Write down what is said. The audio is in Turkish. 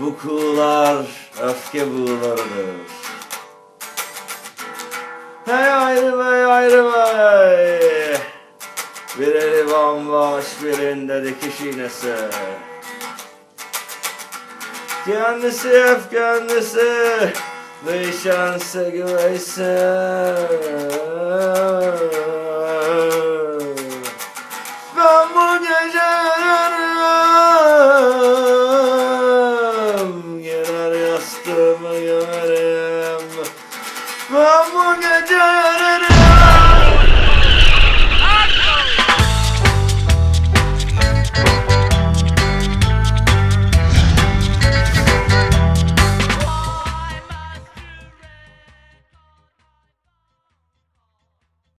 Bu kuğular öfke buğularıdır. Hey ayrı bey ayrı bey. Bir eli bomboş birinde dikiş iğnesi. Kendisi hep kendisi. Değişense güveyse. Ben bu gece yarım Ben bu gece